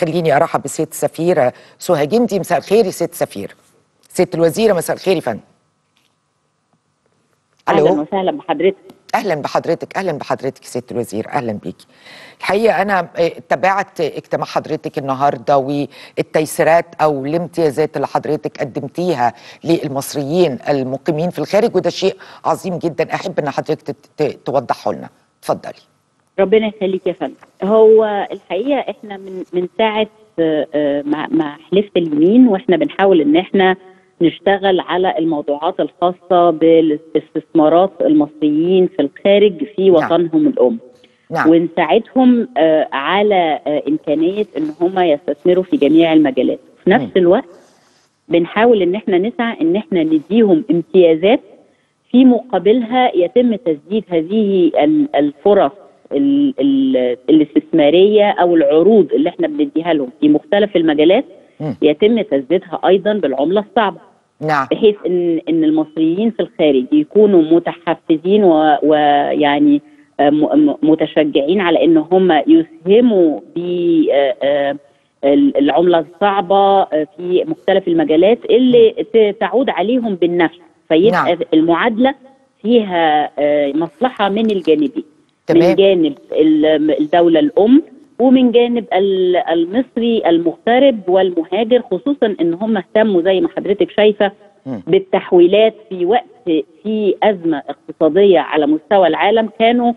خليني أرحب بسياده السفيره سهى جندي مساء الخير يا سياده السفير سياده الوزيرة مساء الخير يا فندم. أهلا وسهلا بحضرتك. أهلا بحضرتك أهلا بحضرتك يا سياده الوزير أهلا بيكي. الحقيقة أنا تابعت اجتماع حضرتك النهارده والتيسيرات أو الامتيازات اللي حضرتك قدمتيها للمصريين المقيمين في الخارج وده شيء عظيم جدا. أحب إن حضرتك توضحه لنا. اتفضلي. ربنا يخليك يا فندم هو الحقيقة إحنا من من ساعة مع مع حلفه اليمين وإحنا بنحاول إن إحنا نشتغل على الموضوعات الخاصة بالاستثمارات المصريين في الخارج في وطنهم نعم. الأم نعم. ونساعدهم آه على آه إمكانية إن هم يستثمروا في جميع المجالات في نفس. الوقت بنحاول إن إحنا نسعى إن إحنا نديهم امتيازات في مقابلها يتم تسديد هذه الفرص الاستثمارية أو العروض اللي إحنا بنديها لهم في مختلف المجالات يتم تسديدها أيضا بالعملة الصعبة. نعم. بحيث ان إن المصريين في الخارج يكونوا متحفزين ويعني متشجعين على إن هم يسهموا بالعمله الصعبة في مختلف المجالات اللي تعود عليهم بالنفع. فيبقى نعم. المعادلة فيها مصلحة من الجانبين. تمام. من جانب الدولة الأم ومن جانب المصري المغترب والمهاجر خصوصا إن هم اهتموا زي ما حضرتك شايفة بالتحويلات في وقت في أزمة اقتصادية على مستوى العالم كانوا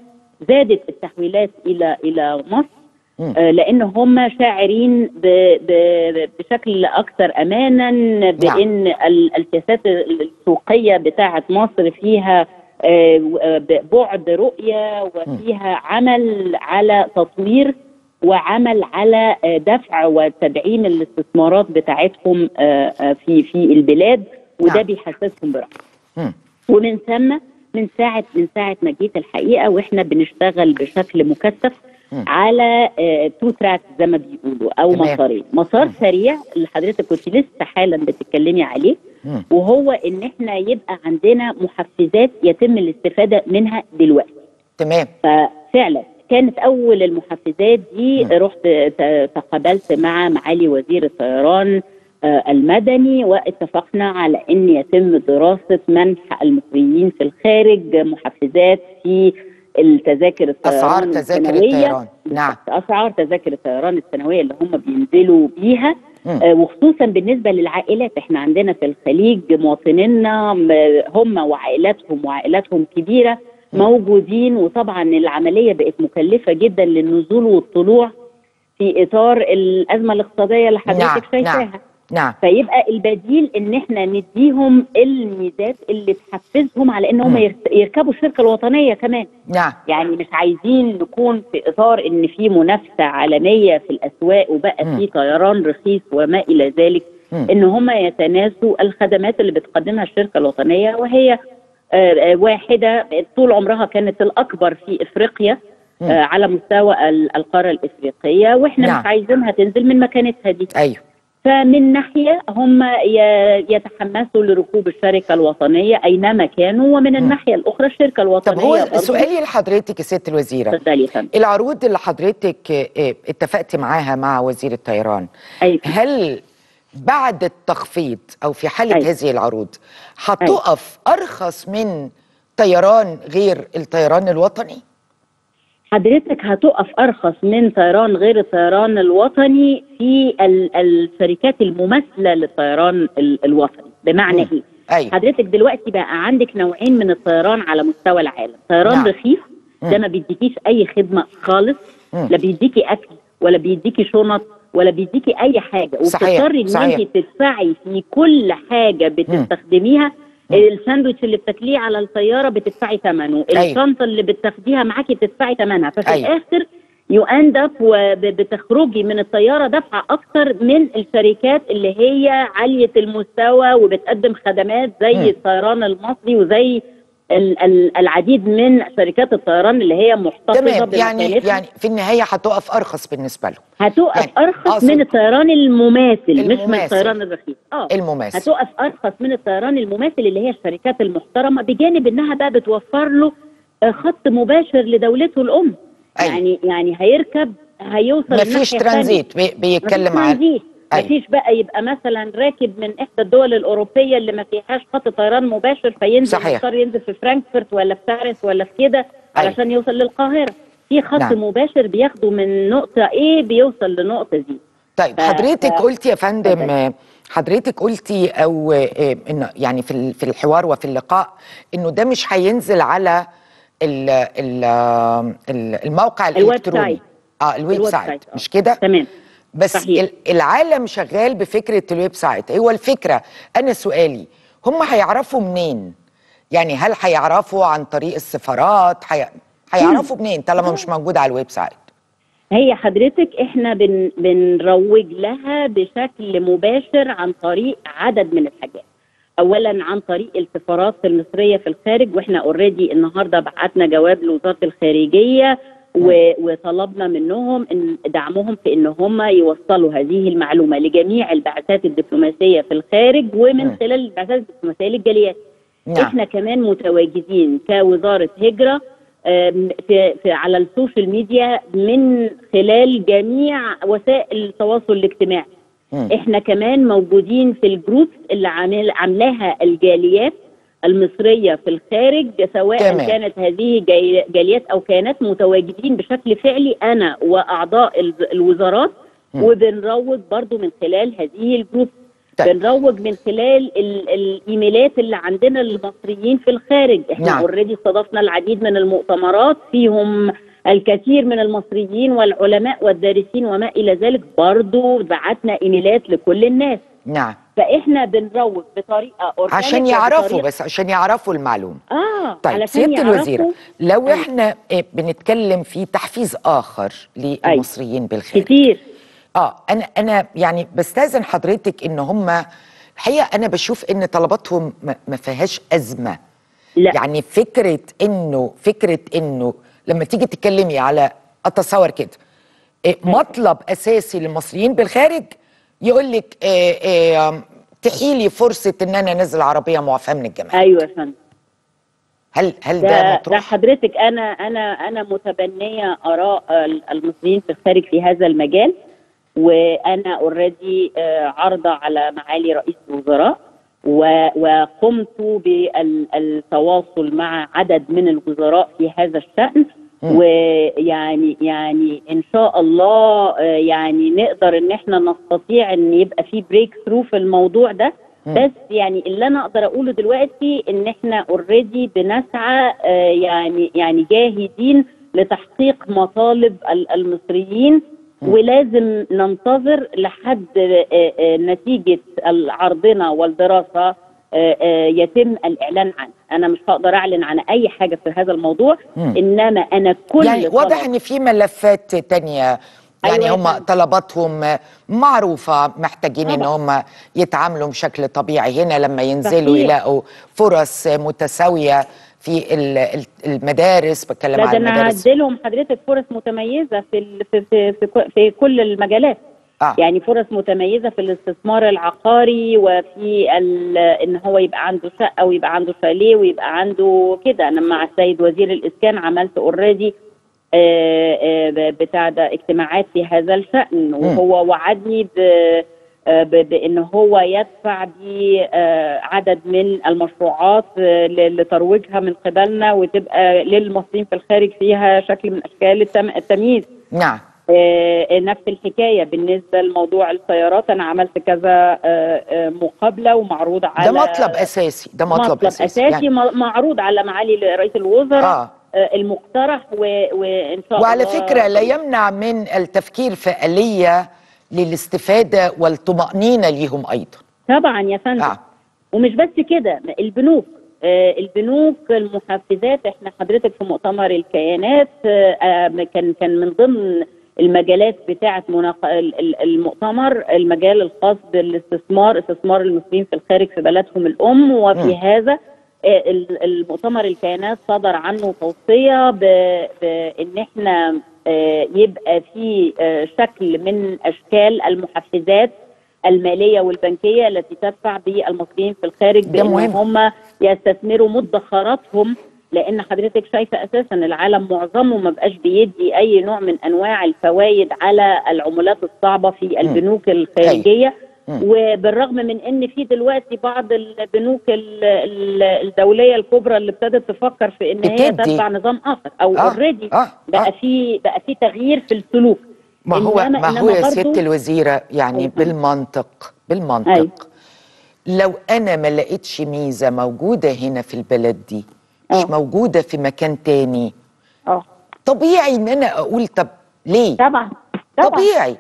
زادت التحويلات إلى إلى مصر آه لأن هم شاعرين ب ب بشكل أكثر امانا بإن السياسات السوقية بتاعة مصر فيها بعد رؤية وفيها عمل على تطوير وعمل على دفع وتدعيم الاستثمارات بتاعتهم في في البلاد وده نعم. بيحسسهم براحه. ومن ثم من ساعة من ساعة ما جيت الحقيقة وإحنا بنشتغل بشكل مكثف. على تو تراك زي ما بيقولوا أو. مسارين، مسار. سريع اللي حضرتك كنت لسه حالا بتتكلمي عليه. وهو إن إحنا يبقى عندنا محفزات يتم الاستفادة منها دلوقتي. تمام. ففعلا كانت أول المحفزات دي. رحت تقابلت مع معالي وزير الطيران المدني واتفقنا على إن يتم دراسة منح المصريين في الخارج محفزات في التذاكر الطيران اسعار تذاكر الطيران. نعم. أسعار تذاكر الطيران السنوية اللي هم بينزلوا بيها آه وخصوصا بالنسبة للعائلات. إحنا عندنا في الخليج مواطنينا هم وعائلاتهم وعائلاتهم كبيرة موجودين. وطبعا العملية بقت مكلفة جدا للنزول والطلوع في إطار الأزمة الاقتصادية اللي حضرتك نعم شايفاها. نعم نعم. فيبقى البديل إن إحنا نديهم الميزات اللي تحفزهم على إن هم يركبوا الشركة الوطنية كمان. نعم. يعني مش عايزين نكون في إطار إن في منافسة عالمية في الأسواق وبقى في طيران رخيص وما إلى ذلك. م. إن هم يتناسوا الخدمات اللي بتقدمها الشركة الوطنية وهي آه واحدة طول عمرها كانت الأكبر في إفريقيا آه على مستوى القارة الإفريقية وإحنا نعم. مش عايزينها تنزل من مكانتها دي. أيوه. فمن ناحية هم يتحمسوا لركوب الشركة الوطنية أينما كانوا ومن الناحية الأخرى الشركة الوطنيه طب هو سؤالي لحضرتك يا يا فندم العروض اللي حضرتك اتفقت معاها مع وزير الطيران أيوة. هل بعد التخفيض أو في حالة أيوة. هذه العروض هتقف أيوة. أرخص من طيران غير الطيران الوطني؟ حضرتك هتقف أرخص من طيران غير الطيران الوطني في الشركات المماثلة للطيران الوطني بمعنى إيه أيوة. حضرتك دلوقتي بقى عندك نوعين من الطيران على مستوى العالم طيران نعم. رخيص ده ما بيديكيش أي خدمة خالص مم. لا بيديكي أكل ولا بيديكي شنط ولا بيديكي أي حاجة وبتضطري إن. انت تدفعي في كل حاجة بتستخدميها الساندوتش اللي بتاكليه على الطيارة بتدفعي ثمنه أيوة. الشنطه اللي بتاخديها معاكي بتدفعي ثمنها ففي أيوة. الآخر you end up وبتخرجي من الطيارة دفعة أكتر من الشركات اللي هي عالية المستوى وبتقدم خدمات زي. الطيران المصري وزي العديد من شركات الطيران اللي هي محتفظة تمام يعني. يعني في النهاية هتقف أرخص بالنسبة لهم هتقف يعني أرخص من الطيران المماثل, مش من المماثل. الطيران الرخيص آه المماثل هتقف أرخص من الطيران المماثل اللي هي الشركات المحترمة بجانب إنها بقى بتوفر له آه، خط مباشر لدولته الأم أيوة. يعني يعني هيركب هيوصل مفيش. ترانزيت بي- بيتكلم عن ترانزيت. أيوة. مفيش بقى يبقى مثلا راكب من إحدى الدول الأوروبية اللي ما فيهاش خط طيران مباشر فينزل صحيح. يضطر ينزل في فرانكفورت ولا في باريس ولا في كده علشان يوصل للقاهرة في خط نعم. مباشر بياخده من نقطة A بيوصل لنقطة دي طيب ف- حضرتك ف- قلتي يا فندم حضرتك قلتي أو آه، إنه يعني في في الحوار وفي اللقاء إنه ده مش هينزل على ال ال ال- الموقع الويب الإلكتروني site. آه ال web ال website site، آه. مش كده تمام بس صحيح. ال- العالم شغال بفكره ال website. هو الفكرة. أنا سؤالي هم هيعرفوا منين؟ يعني هل هيعرفوا عن طريق السفارات؟ هي- هيعرفوا منين طالما مش موجود على ال website؟ هي حضرتك إحنا بن بنروج لها بشكل مباشر عن طريق عدد من الحاجات. اولا عن طريق السفارات المصرية في الخارج وإحنا already النهارده بعتنا جواب لوزارة الخارجية وطلبنا منهم إن دعمهم في إن هم يوصلوا هذه المعلومة لجميع البعثات الدبلوماسية في الخارج ومن مم. خلال البعثات الدبلوماسية للجاليات نعم إحنا كمان متواجدين كوزارة هجرة في, في على ال social media من خلال جميع وسائل التواصل الاجتماعي. إحنا كمان موجودين في ال groups اللي عامل عاملاها الجاليات المصرية في الخارج سواء تمام. كانت هذه جاليات أو كانت متواجدين بشكل فعلي أنا وأعضاء ال- الوزارات مم. وبنروج برضو من خلال هذه ال groups طيب. بنروج من خلال ال- الإيميلات اللي عندنا للمصريين في الخارج إحنا نعم. اوريدي استضفنا العديد من المؤتمرات فيهم الكثير من المصريين والعلماء والدارسين وما إلى ذلك برضو بعتنا إيميلات لكل الناس نعم فإحنا بنروج بطريقة عشان يعرفوا وبطريقة- بس عشان يعرفوا المعلومة. آه طيب سيادة الوزيرة يعرفوا لو. إحنا آه، بنتكلم في تحفيز آخر للمصريين بالخارج. كتير. آه أنا أنا يعني بستأذن حضرتك إن هم الحقيقة أنا بشوف إن طلباتهم ما فيهاش أزمة. لا. يعني فكرة إنه فكرة إنه لما تيجي تتكلمي على أتصور كده إيه، مطلب أساسي للمصريين بالخارج يقول لك تحيلي فرصة إن أنا أنزل عربية معفاه من الجامعة أيوه يا فندم هل هل ده ده, ده مطروح حضرتك أنا أنا أنا متبنية آراء ال- المصريين في الخارج في هذا المجال وأنا already عارضة على معالي رئيس الوزراء وقمت بالتواصل مع عدد من الوزراء في هذا الشأن. ويعني يعني إن شاء الله آه، يعني نقدر إن إحنا نستطيع إن يبقى في breakthrough في الموضوع ده. بس يعني اللي أنا أقدر أقوله دلوقتي إن إحنا already بنسعى آه، يعني يعني جاهدين لتحقيق مطالب ال- المصريين. ولازم ننتظر لحد آه، نتيجة عرضنا والدراسة يتم الإعلان عنها أنا مش هقدر أعلن عن أي حاجة في هذا الموضوع مم. إنما أنا كل يعني واضح إن في ملفات تانية يعني أيوة هم. طلباتهم معروفة محتاجين إن طبعا. هم يتعاملوا بشكل طبيعي هنا لما ينزلوا صحيح. يلاقوا فرص متساوية في ال- ال- المدارس بتكلم عن ده أنا المدارس هعدلهم حضرتك فرص متميزة في في في في كل المجالات آه. يعني فرص متميزة في الاستثمار العقاري وفي ال- إن هو يبقى عنده شقة ويبقى عنده شاليه ويبقى عنده كده. أنا مع السيد وزير الإسكان عملت اوريدي بتاع ده اجتماعات في هذا الشأن. وهو وعدني ب آه، ب- بإن هو يدفع بعدد من المشروعات آه، لترويجها من قبلنا وتبقى للمصريين في الخارج فيها شكل من أشكال التم- التمييز. نعم. آه، نفس الحكاية بالنسبة لموضوع السيارات. أنا عملت كذا آه، آه، مقابلة ومعروض على ده مطلب أساسي ده مطلب, مطلب أساسي, يعني م- معروض على معالي رئيس الوزراء آه. آه، المقترح و- وإن شاء وعلى الله فكرة لا يمنع من التفكير في آلية للاستفادة والطمأنينة ليهم أيضا. طبعا يا فندم. آه. ومش بس كده البنوك آه، البنوك المحفزات إحنا حضرتك في مؤتمر الكيانات آه، آه، كان كان من ضمن المجالات بتاعه المؤتمر المجال الخاص بالاستثمار استثمار المصريين في الخارج في بلدهم الأم وفي مم. هذا آه، ال- المؤتمر الكيانات صدر عنه توصية ب- بإن إحنا آه، يبقى في آه، شكل من أشكال المحفزات المالية والبنكية التي تدفع بالمصريين في الخارج بإن مهم. هم يستثمروا مدخراتهم لأن حضرتك شايفة أساسا العالم معظمه ما بقاش بيدي أي نوع من أنواع الفوائد على العملات الصعبة في البنوك الخارجية مم. وبالرغم من إن في دلوقتي بعض البنوك ال- ال- الدولية الكبرى اللي ابتدت تفكر في إن هي. تتبع نظام آخر أو آه، اوريدي آه، بقى آه. في بقى في تغيير في السلوك ما هو إنما- ما هو يا ست الوزيرة يعني أيوة. بالمنطق بالمنطق أيوة. لو أنا ما لقيتش ميزة موجودة هنا في البلد دي مش آه. موجودة في مكان تاني آه طبيعي إن أنا أقول طب ليه طبعا طبعا طبيعي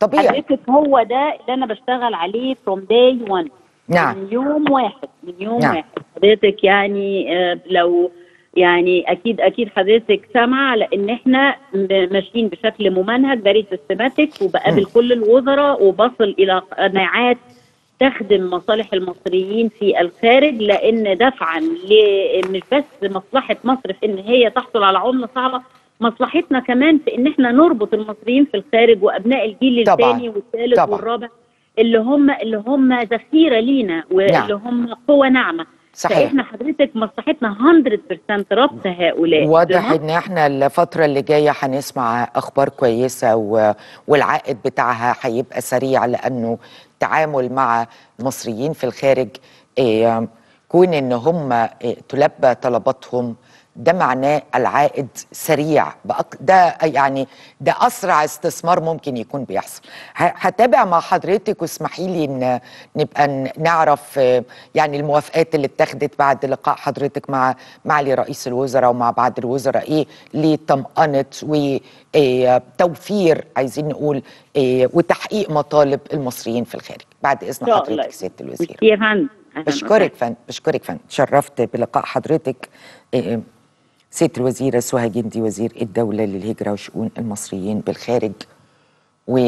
طبيعي حضرتك هو ده اللي أنا بشتغل عليه from day one نعم. من يوم واحد من يوم نعم. واحد حضرتك يعني آه، لو يعني أكيد أكيد حضرتك سامعة لأن إحنا م- ماشيين بشكل ممنهج very systematic وبقابل مم. كل الوزراء وبصل إلى قناعات تخدم مصالح المصريين في الخارج لأن ده فعلا مش بس مصلحه مصر في إن هي تحصل على عملة صعبة مصلحتنا كمان في إن إحنا نربط المصريين في الخارج وأبناء الجيل. الثاني والثالث. والرابع اللي هم اللي هم ذخيرة لينا واللي نعم. هم قوة ناعمة صحيح. فإحنا حضرتك مصلحتنا 100% ربط هؤلاء واضح. إن إحنا الفترة اللي جاية هنسمع أخبار كويسة و... والعائد بتاعها هيبقى سريع لأنه التعامل مع المصريين في الخارج كون إن هم إيه تلبى طلباتهم ده معناه العائد سريع. ده يعني ده أسرع استثمار ممكن يكون بيحصل. هتابع مع حضرتك واسمحي لي إن نبقى نعرف يعني الموافقات اللي اتخذت بعد لقاء حضرتك مع معالي رئيس الوزراء ومع بعض الوزراء. إيه؟ لطمأنة وتوفير عايزين نقول آه، وتحقيق مطالب المصريين في الخارج. بعد إذن. حضرتك سيادة الوزير. يا فندم. بشكرك فن بشكرك فن. تشرفت بلقاء حضرتك. آه، سيادة الوزيرة سهى جندي وزير الدولة للهجرة وشؤون المصريين بالخارج. و